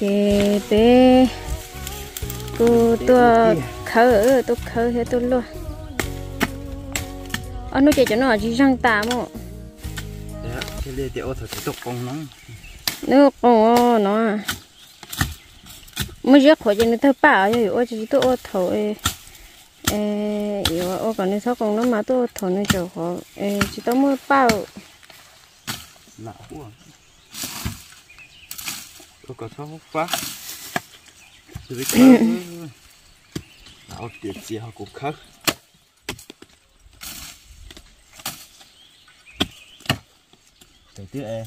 chị bé cô tôi khờ tôi khờ hết tôi luôn anh nói cho nó chỉ răng tà Đấy, cái lê tiểu thật tiếp tục con nó nó còn nó mới rất khỏi cho nên thôi bảo rồi ôi chỉ tôi thôi ê yêu ô còn nên sao còn nó mà tôi thôi nên chỗ họ ê chỉ tôi mới bảo lạ quá tôi có sao hút quá. Chỉ biết khờ lão tiệt gì họ cũng khờ đầu tiên em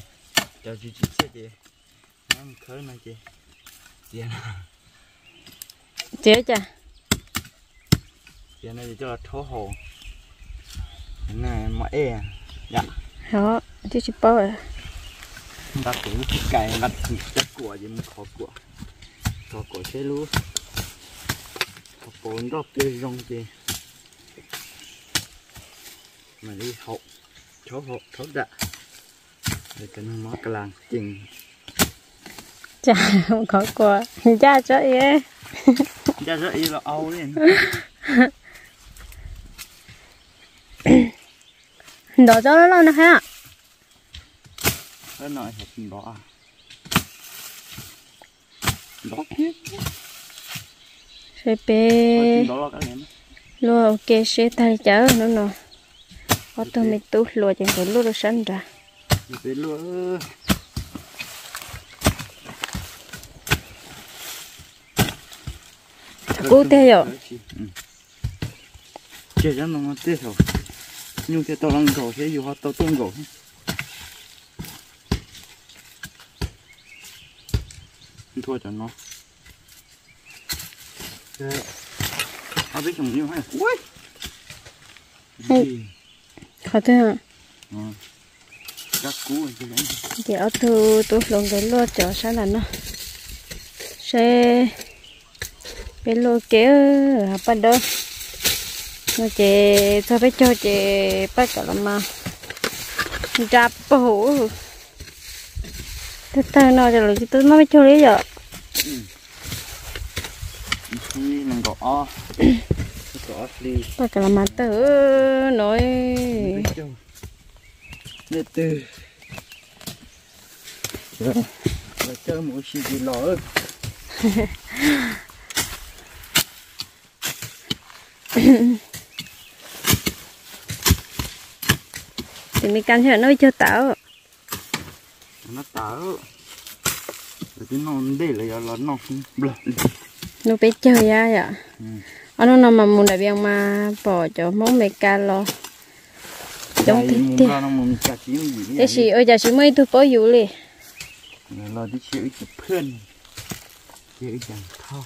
cho chị chị xe chị. Nó này chị chà. Tiền này thì cho là thố hồ. Này mà e dạ. Đó chứ chỉ bảo à đặt cái cái đặt chất của gì mình khó của khó của xe luôn khó bốn đọc tươi rong gì mà đi học chỗ học thốt đã để cái nó cái làng chừng. Chà không quá chà cho ye ra rất là âu lên. Đó cho nó nè ha nói thật đó à đó hết sẽ này lo ok sẽ thay chở nó nó có tôi mới tú lo chẳng có lo được sẵn ra về luôn cú tê rồi chơi cho nó tê rồi nhưng cái tao đang gỗ thế dù họ tao tung gỗ thua cho nó. Họ biết dùng nhiều hay ui gì? Khó thế hả các cú gì đấy thì ở tu tu lòng cái lo cho sao là nó. Sẽ cái lo kéo hả bắt đầu nó chỉ sao phải cho chị bắt cả là mà. Đạp bổ. Thế ta nói cho là tôi nói cho lý rồi khi mình gõ gõ đi bắt cả là mà tớ nói. Từ rồi chơi một gì gì lỏ thì mình can cho nó cho tao nó táo cái nó để là giờ nó nó bé chơi ya ya ở nó nằm mà muốn đại biang mà bỏ cho món mẹ ca lo. Giống thế thế thế thì ơi giờ chỉ mới tôi bỏ dụ liền. Là đi chịu chụp phơn chịu chẳng thao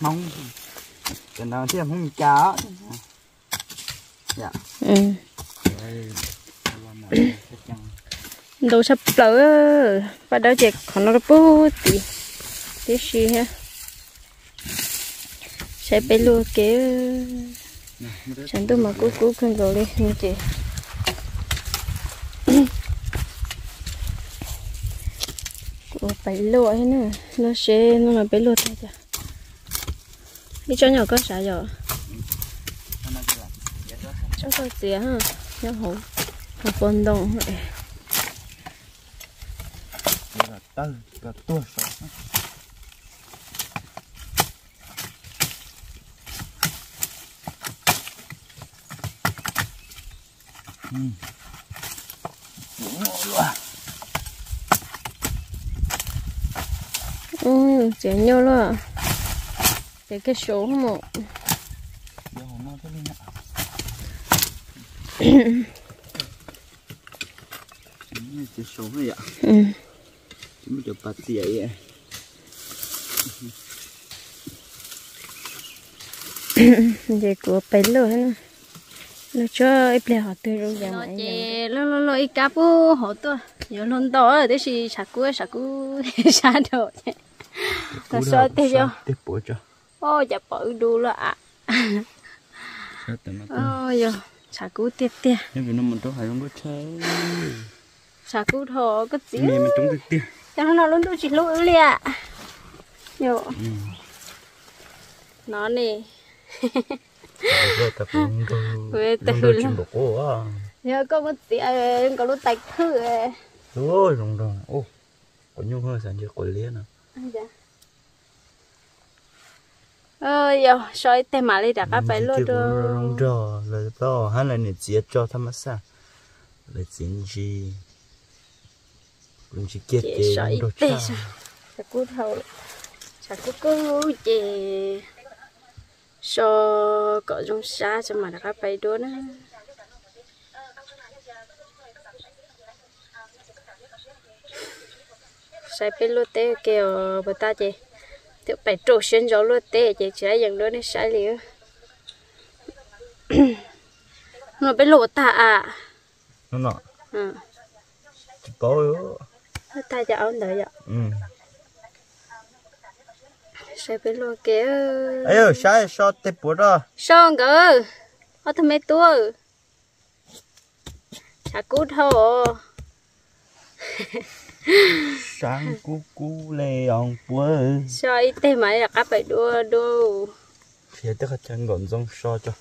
mong cái nào thì không chả. Dạ. Ừ đồ sắp lỡ. Và đó chạy còn nó bút thì tí gì ha. Sẽ bé luôn cái chẳng tôi mà cú cú khăn rồi đi như chị. Cô phải lụa ấy nữa nó sẽ nó là bé lụa thôi chứ đi cho nhỏ có nó cái cho có gì ha. Nhỏ hổ. Hổ vận động vậy tơ là tua Ừ. Đúng rồi. ừ trẻ nhau luôn để cái số một Giờ nó này nè. Ini chỉ số này ạ. ừ Được bát tỉa vậy. về của bé lửa nữa nó cho ít lẻ họ từ rồi giờ mà lo lo lo ít cá bố họ to giờ luôn to ở đấy thì sạc cú sạc cú sa đồ. Nó sợ thế cho Tiếp bữa cho. ô giờ ạ. Sao tụi nó ô giờ sạc cú tiệt tiệt Nhưng vì nó mình trốn hay không có chơi. sạc cú cái gì Mẹ mình trốn được tiền. Cho nó luôn đu chỉ lũ lẹ ừ nó nè rồi Về cô à nhớ có một tí ờ, có lúc tạch thử ờ. rồi lông đồ ô có nhung hơn sản chưa có liên à dạ ơi yo soi tem mà đi đặt các phải luôn rồi đồ là to hắn là nè chia cho tham sa là chính gì cũng chỉ kết chị đồ tê sao? Cú thầu chả cú cú chị? So cỡ trong xa cho mà đặt các phải đua nữa? Sai bên lúa tê kêu bà ta chị. Tự phải trổ xuyên gió lúa tê chị chỉ dừng đứa này sai liễu nó bên lúa ta à? Nó nọ. Ừ. Chỉ có yếu nó ta cho ông đợi vậy ừ. Sai bên lúa kia ấy ơi sai sao tép bữa đó? Xong cơ ở thằng mấy tuổi chả cú thô. Sáng cú cú lê ông bữa sao ít tê mà là các phải đua đua. Phía tất cả chân gọn rong so cho.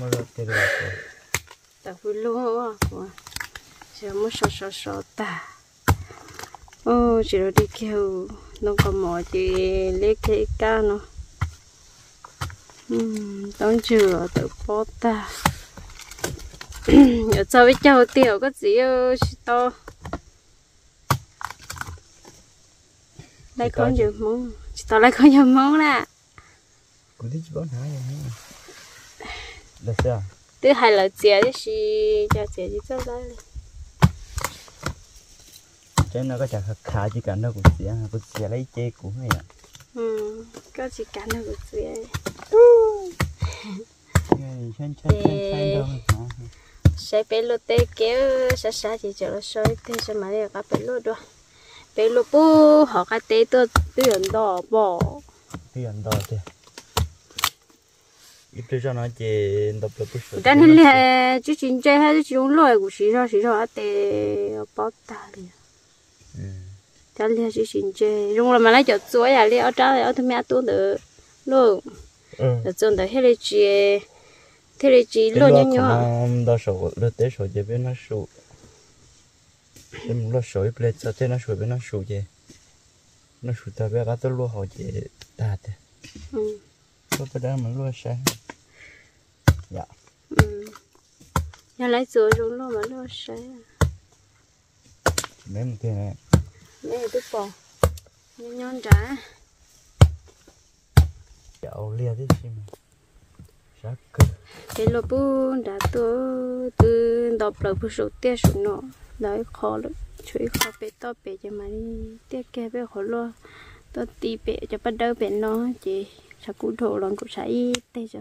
Mà ra tê rồi. Ta vui luôn giờ muốn sọ sọ sọ ta ô chỉ rồi đi kêu nó còn mỏ thì lấy cái ca nó đón chừa tự bó ta nhớ cho với cháu tiểu có gì ơ chỉ to lấy con nhiều món chỉ to lấy con nhiều món nè cũng thích bón hái vậy nữa là sao thứ hai là chè chứ gì cho chè chứ cho lấy cho nó có chả khá chỉ cả nó cũng xỉa cũng xỉa lấy chê cũng hay à ừ có chỉ cả nó đâu mà sẽ bé lô tê kéo sa sa chỉ cho nó soi tê cho mà đây các bé lô đó bé lô bu họ cái tê tôi tiền đỏ bỏ. Tiền đó thế ít cho nó chê đập bút đã nên là chú chính chơi hay chú lôi của chị rồi chị rồi tê bỏ ta đi đã liền chú chính chơi dùng là mà lấy cho chuối à liền ở trái ở thằng mẹ tôi được luôn rồi chọn được hết chị thế là chị cái luôn lo nhau nhau đó sổ đó tế sổ chế bên nó cái một lo sổ ít lên cho thế nó sổ bên nó sổ chế nó sổ ta bé cái tôi lo họ chế ta thế phải đó mà lo sai dạ nhà lấy chuối dùng luôn mà nó sẽ mấy một thế này mẹ tôi bỏ nhân nhân trả. Dạo lia thế gì mà. Sao cơ. Cái lô bu đã tôi từ đọc lời bu số tiền số nó đấy khó lắm. Chuối khó bé to bé cho mà đi. Tiếc kia bé khó lo. Tôi tì bé cho bắt đầu bé nó. Chỉ sao cú thổ lần cũng sai tê cho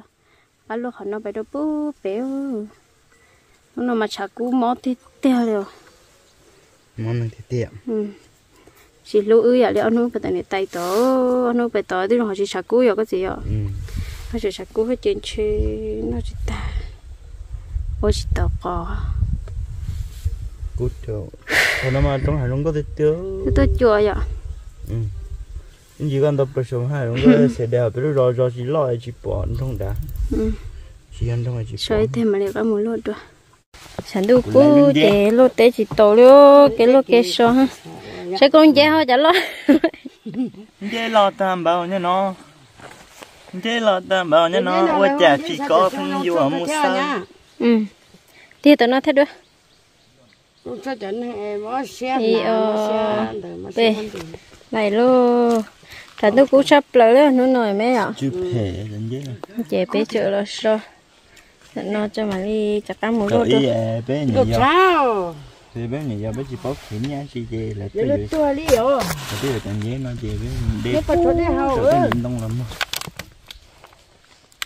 bắt lúc họ nó bé đồ bu bé nó mà sao cú mó thì teo rồi này thì tiệm. Ừ chỉ lưu ư à liệu nó phải tại này tay tổ nó phải tổ thì nó chỉ sạc cú rồi cái gì ạ. Ừ. Nó chỉ sạc cú phải trên trên nó chỉ ta. Ôi chỉ tao có cút cho còn nó mà trong hải long có thể tiêu tôi chùa vậy ừ. Chỉ cần tập được sống hải long có sẽ đeo biết rồi rồi chỉ lo chỉ bỏ trong đá ừ. Chỉ ăn trong chỉ bỏ. thêm mà liệu cái mùi luôn rồi sản đủ cú để lô tế chỉ tổ liu cái lô cái số ha sẽ con dễ ho chả lo? Dễ lo tam bảo nha nó. Dễ lo tam bảo nha nó. ôi chả chỉ có phong yêu ở một sao ừ. Thì tụi nó thế được Thì, nè ờ, con này lô. Sản đủ cú sắp lỡ nó nổi mấy ạ. Chị bé chữa là sao nó cho mà đi chặt cá mũ rồi luôn được thì bé nhỉ giờ bé chỉ có khiển nha chỉ về là để tôi nó rồi rồi tôi rồi chẳng dễ nó về bé phải cho đi hậu rồi cái ơi. nhìn đông lắm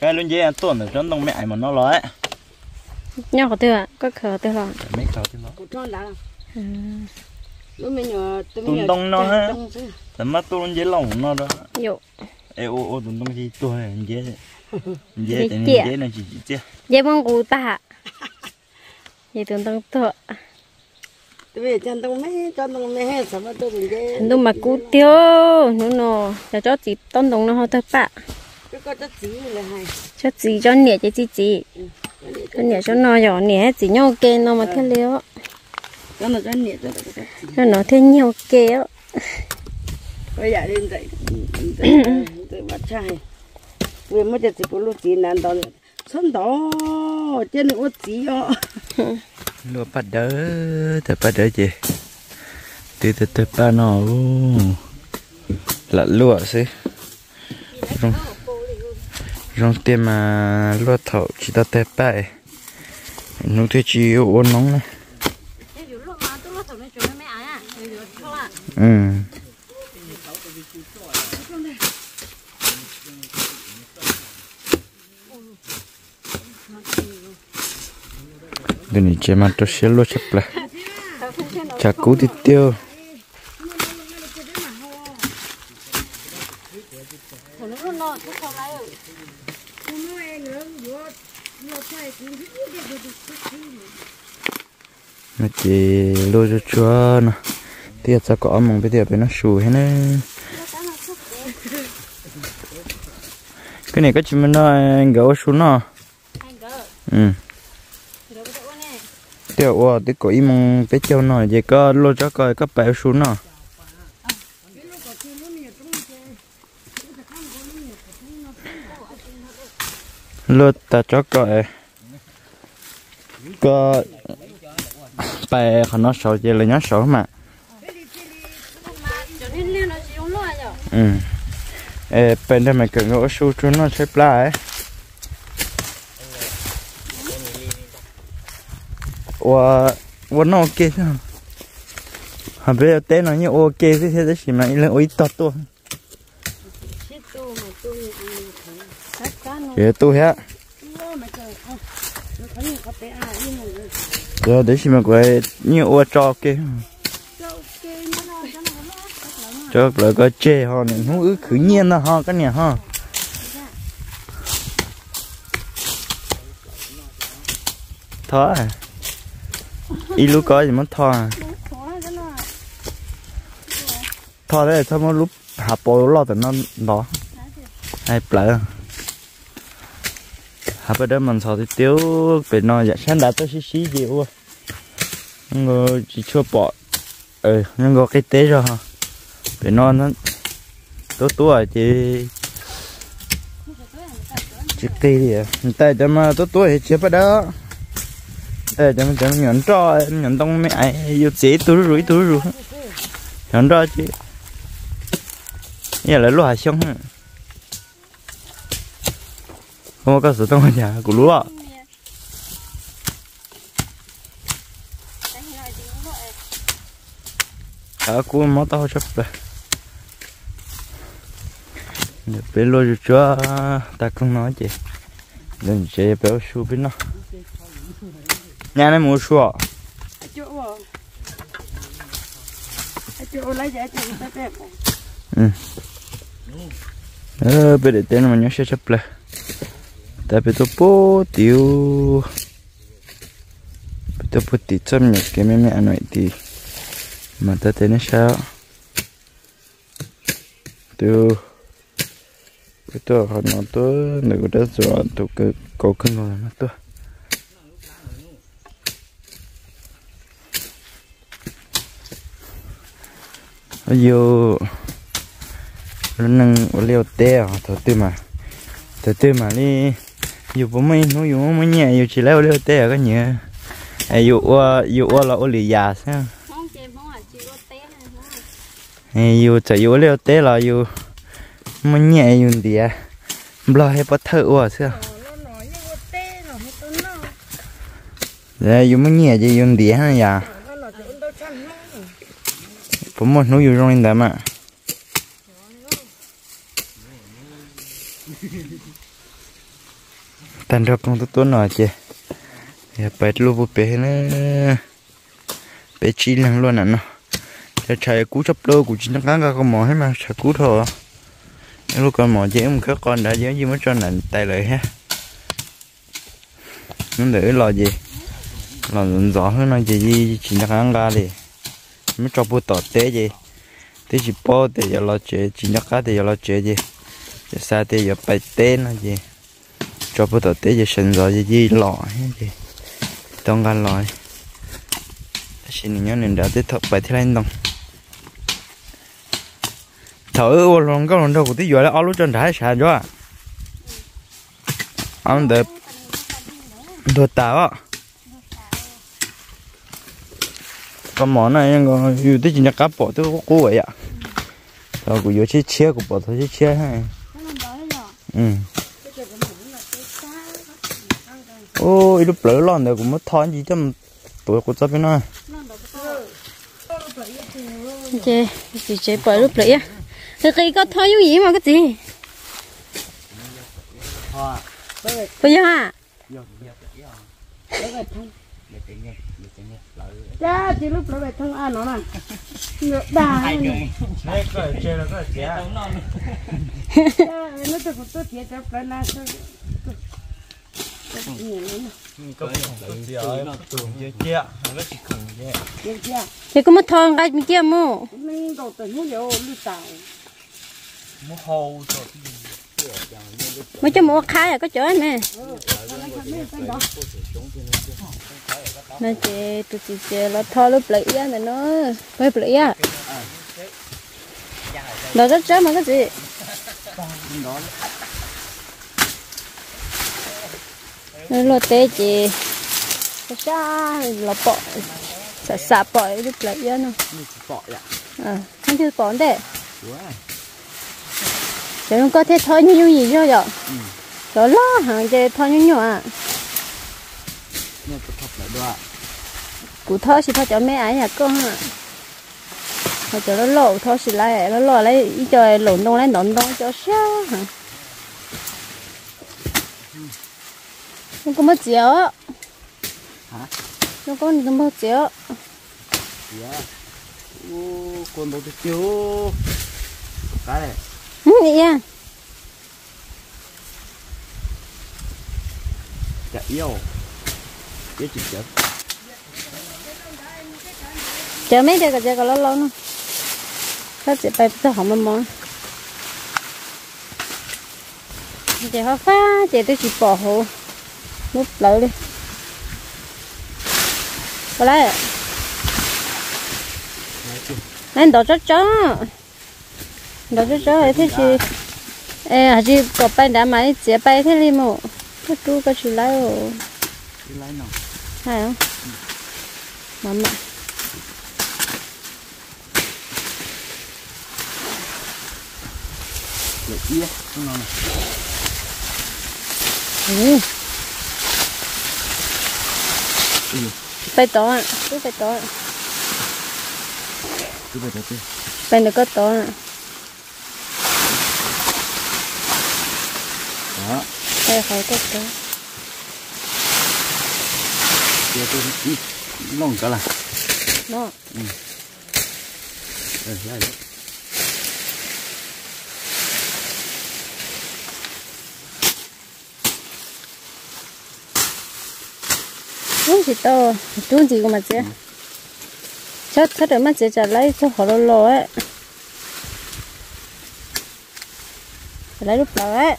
cái luôn dễ ăn tuần rồi trốn đông mẹ mà nó nói nhau có tiêu à có khờ tiêu là mấy mình nhờ tôi Tụi mình đông nó ha. đông thật mắt tôi luôn dễ lòng nó đó. Dụ. Ê ô ô tụi đông gì tôi này dễ dễ Dễ là chỉ chỉ chứ. Dễ mong cú ta vậy tưởng tượng thọ tôi chân đông mấy chân mấy hết sao mà tôi đừng cái nó mà cú tiêu nó nó cho cho chị tôn đồng nó hơi thấp bạ cái có chất gì là hay. Cho chị cho nhẹ cho chị chị. Cho nhẹ cho nó nhỏ nhẹ chỉ nhau kê nó mà liếu nhiệt rồi cái cho nó thêm nhiều kê á. Bây giờ lên dậy dậy bắt trai vì mới chỉ có lúc gì nan đó sân đó trên nó gì đó lúa bắt đỡ chị từ từ từ ba nó là lúa xí. Rong rong tiền mà lúa thầu chỉ ta tép bại nó thế chỉ uốn nóng này. Ừ Đừng nhìn chế mặt cho xíu lúa chấp là chả cú thì tiêu. Mà chỉ lô cho chúa nè. Tiệt sao có mong bây giờ bên nó sù hết nè cái này có chỉ mình nó gấu xuống nó ừ tiêu ô tí cổ im mong bé châu nọ vậy có lô cho coi có bèo xuống nọ. Lô ta cho coi có bè khả nó sợ vậy là nhá sợ mà. Ừ. Ê, bên đây mày cần có xuống cho nó xếp lại. Và ok chứ như ok thế thế đấy mà hả rồi cái như ô cho ok. Cho là cái chê họ này không ứ khử nhiên đó ha cái này ha thở à? Ít lúc có gì muốn thò thò đấy sao mà lúc hạ bộ lo thì nó đó hay lỡ hạ bên đó mình sợ thì tiêu bên nó dạ sáng đã tới xí xí gì ua người chỉ chưa bỏ ừ nhưng có cái tế rồi ha bên nó nó tốt tuổi thì chỉ tê đi à? Tại cho mà tốt tuổi thì chưa bắt đó ê chấm chấm nhận cho nhận tông mấy ai yêu chế túi rủi túi rủi nhận cho chứ. Nhà lại lúa xong không có sự tông nhà của lúa. À cú mất tao chấp rồi. Bên lúa cho ta không nói chị đừng chơi béo su bên nó nhà này mua sủa ừ. Ờ bây giờ tên mà nhớ sẽ chấp lại tại vì tôi bố tiêu tôi bố tiêu chăm nhật cái mẹ mẹ nói thì mà ta tên sao? Tiêu cái tôi họ nói tôi nếu có đất rồi tôi cứ cố cân rồi mà tôi vô nâng liều tè thở tư mà thở tư mà đi dù bố mấy nó dù mấy nhẹ dù chỉ lấy liều tè cái nhẹ ai dù dù là ô lì già sao ai dù chỉ dù liều tè là dù mấy nhẹ dù đi à lo hay bắt thở qua sao Dạ, dù mấy nhẹ chỉ dù đi ha dạ có một nỗi yêu trong đó mà tan ra con tôi nói chứ ya phải lu bu bé nữa bé chi lăng luôn à nó. Dạ, ya chạy dạ cú chấp đôi của chính nó cá con mò hết mà chạy cú thôi dạ, lúc con mò dễ một cái con đã dễ gì mới cho nặng tay lợi ha. Nó để lo gì? Lo gió hơn nó gì gì chỉ nó cá đi mới cho bữa tỏ tế gì thế chỉ bỏ để giờ lo chế chỉ nhắc cá để giờ lo chế gì giờ xa để giờ bài tên là gì cho bữa tỏ tế giờ sinh rồi gì gì lọ gì tông gan lọ xin nhớ nên đã tiếp tục bài thế này đâu thở ô lòng cái lòng đâu của tí giờ là áo lúc trên trái sàn cho à ông đẹp đồ á con món này còn dù tí chỉ nhắc cá bỏ tôi có cú vậy ạ. Rồi của dù chia chia của bỏ thôi chia chia hay. Ừ. Ô lúc lỡ lon này cũng mất thon gì chứ tuổi của tôi bên này. Chị chị chị bỏ lúc á. Cái cái có thôi gì mà cái gì? Bây giờ à cha chỉ lúc đó về thằng ăn nó nè ngựa đà Đấy, cái chơi là cái chế nó tôi cũng tôi thiệt cho cái na tôi thì có mất thôi cái mình kia mua Mình đầu tư mua liệu lưu tàu. mấy cho mua khai là có chỗ nè nó chè tụi chị chè nó thò lúc lấy á này nó quay lấy á. Nó rất rất mà cái gì? Nó lo tê chị cái xa, là bỏ. Xả xả bỏ lúc lấy á nó. À không chưa bỏ đấy. Để nó có thể thôi như gì cho rồi rồi lo hàng chơi thôi như nhau à cụ thôi thì thôi cho mấy ấy à con à thôi cho nó lộ thôi thì lại nó lo lấy cho lộn đông lấy nón đông cho sao hả? Không có mất chiếu Hả? không có không mất ô con đâu được chưa cái này. Ừ à chả yêu cái chỉ chả chờ mấy đứa cái cái lâu lâu nó nó chỉ phải tới họ mà món. Chị họ phá chị tôi chỉ bỏ hồ nút lợi đi. Có lấy. Lấy đồ cho chó. Đồ cho chó ấy thế chị ê hả chị có bay đã máy chị bay thế đi mù cái chú cái chú lấy lấy nào hay không mama để yêu không nào này. Ừ. bay to à cứ bay to à cứ giờ tôi bay được có to à đó. Bay khỏi có to giờ tôi lông cả là nó ờ lại đó không chỉ to chú gì mà chứ? Chắc chắc được mà chị trả lấy cho họ lo lo ấy. Lấy lúc đầu ấy.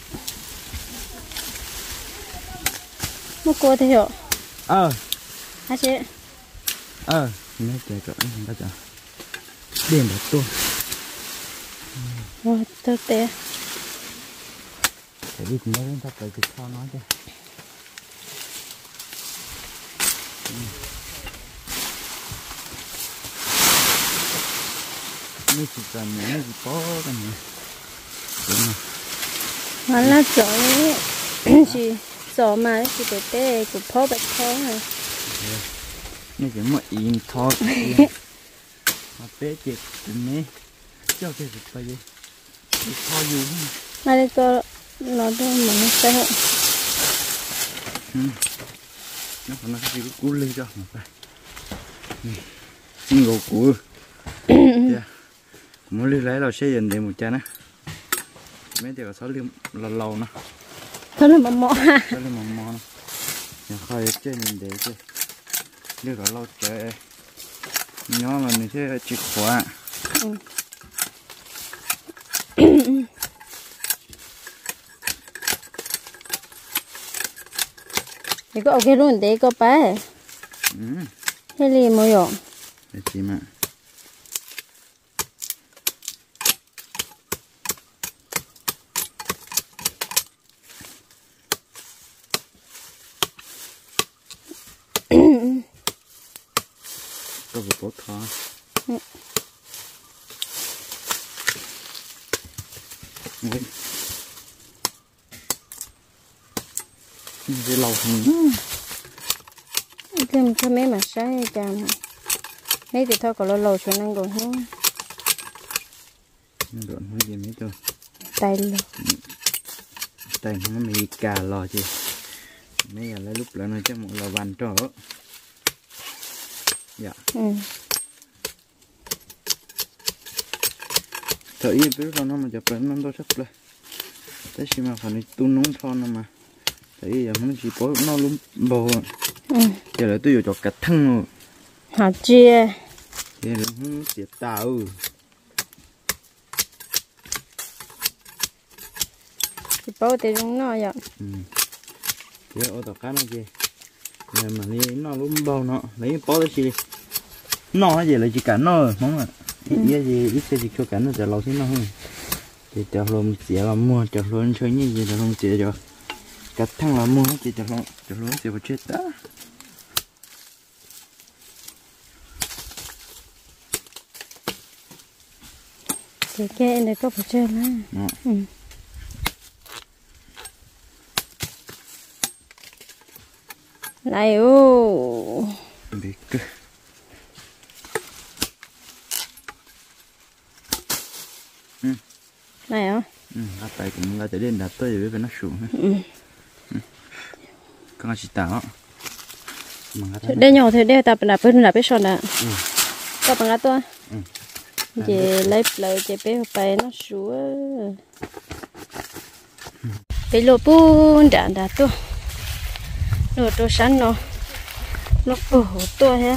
Mua cô thì hiểu ờ hả chị. Ờ mấy cái cỡ bây giờ. Điền được tôi Wow, tôi tệ. Để đi cùng lên tập cái cái kho nói chứ mấy chỉ cần mấy chỉ có cái này đúng rồi. Mà là chỗ chị chỗ mà chị tệ tệ của พ่อ bạch khó này mấy cái mà in thọ mà bé chết cũng mấy cho cái gì phải gì cái kho dù mà đây có nó đâu mà nó sẽ hộ nó còn nó cái cú lên cho. Một cái. Single yeah muốn đi lấy là xây dựng để một chân á mấy điều sáu liêm là lâu nó là mà mỏ ha sáu liêm mỏng mỏng nhà khai chơi nhìn để chơi đưa cả lâu chơi nó là mình sẽ chịu khóa thì có ok luôn để có bé ừ. Thế thì mới rồi. Để chị mà có một bó thò Ui. Cái lâu hơn thêm thêm mấy mà sai chàng mấy thì thôi còn lâu lâu cho năng còn không Độn hơi gì mấy tôi? Tay luôn Tay nó mì cà lò chứ. Mấy giờ lấy lúc là nó chắc một lò bàn trò Dạ. Ừ. Thở yên biết rồi nó mà chụp lên nó sắp lên. Thế xí mà phải tu núng thon nó mà. Thấy giờ nó chỉ có nó luôn bầu ừ. Giờ là tôi cho cả thân rồi họ chia. Giờ là không tiệt tạo. Thì bao tiền trong nó vậy. Ừ. Giờ ở tàu cá nó gì Giờ mà đi nó luôn bầu nó. Lấy bó đó xí Nó gì là chỉ cả nó mong à Ít gì ít sẽ chỉ cho cả nó giờ lâu xí nó hơn Thì cho luôn chỉ là mua cho luôn chơi như gì là không chỉ cho. Cả thằng là mua chỉ cho luôn cho luôn chỉ vào chết đó. Thì cái này có phải chơi ừ. Này ô. Cơ này hả? Ừ, gạt tay cũng gạt tay lên đặt tới với nó xuống. Ừ. Con chỉ tay đây nhỏ thì đây tập là bên là bên sòn à tập bằng tôi. Ừ. chị lấy lời chị bé bay nó xuống. Bé lô bún đã đã tôi. Lô tôi sẵn nó nó bù tôi ha.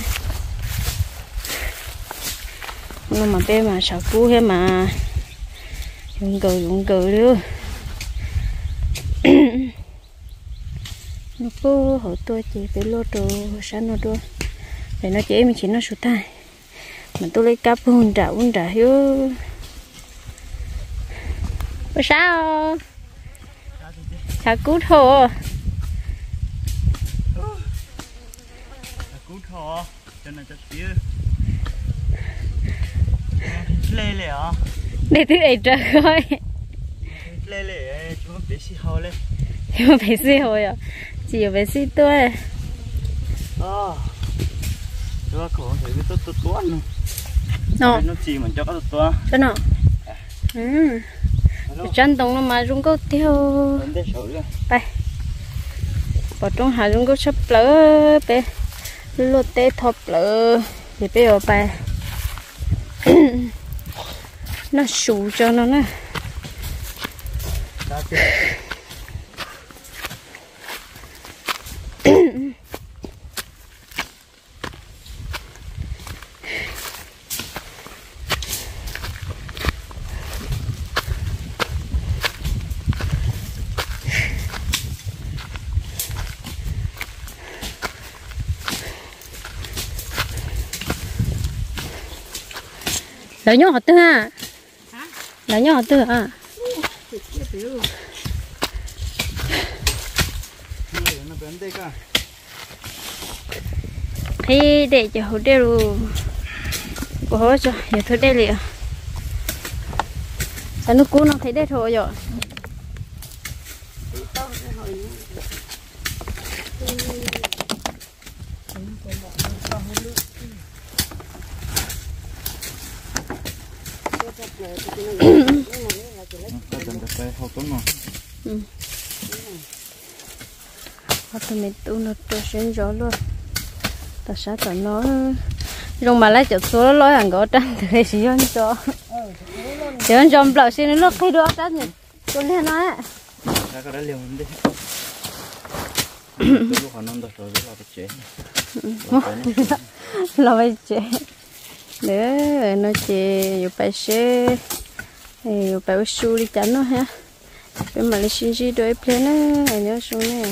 Nó mà bé mà sợ cú hết mà dùng cừ dùng cừ luôn nó bù hộ tôi chị phải lô đồ sẵn nó tôi để nó chế mình chỉ nó sụt tay mà tôi lấy cáp hôn trả hôn trả hiếu. Có sao? Sao cút hồ. Thà cút hồ, cho nên cho xíu lê lê à để thứ này trời ơi. Lê lê chúng bé xí hao lê mà phải xí hồi à chỉ có phải xí tôi. À cho khổ thấy cái tốt tốt nữa nó nó chỉ mình cho cái tốt tốt cho nó ừ. Chân đồng nó mà rung có tiêu luôn bỏ trong hà rung có sắp lỡ bé lột tê thọp lỡ. Thì bé ở bài nó sụ cho nó nè. Lớn nhỏ hot ha à nhỏ từ à nó thì để cho hồ đê đều của họ cho giờ thôi đê liền. Sao nó cú nó thấy đê thôi rồi. cái Ừ. thôi mình tu nó tôi xuyên gió luôn. Ta sẽ tao nó dùng mà lấy chụp số nó lối hàng gỗ trăng thì lấy xí cho. Chỉ hơn cho bảo xin nó khi được đó nhỉ? Tôi lên nói ra có ừ. đó liều mình đi lúc họ nông đặt rồi là phải chế là phải chế để nó chế dù phải chế thì bảo su đi chán nó ha. Bên mà lấy xin gì đôi plane này nhớ xuống này